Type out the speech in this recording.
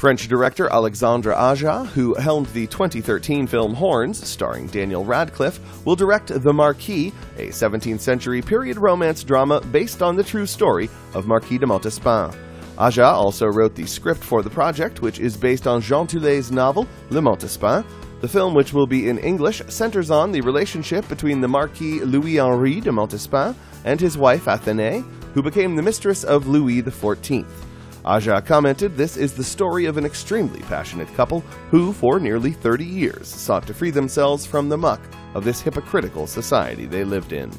French director Alexandre Aja, who helmed the 2013 film Horns, starring Daniel Radcliffe, will direct The Marquis, a 17th century period romance drama based on the true story of Marquis de Montespan. Aja also wrote the script for the project, which is based on Jean Teulé's novel Le Montespan. The film, which will be in English, centers on the relationship between the Marquis Louis Henri de Montespan and his wife Athenais, who became the mistress of Louis XIV. Aja commented, This is the story of an extremely passionate couple who, for nearly 30 years, sought to free themselves from the muck of this hypocritical society they lived in.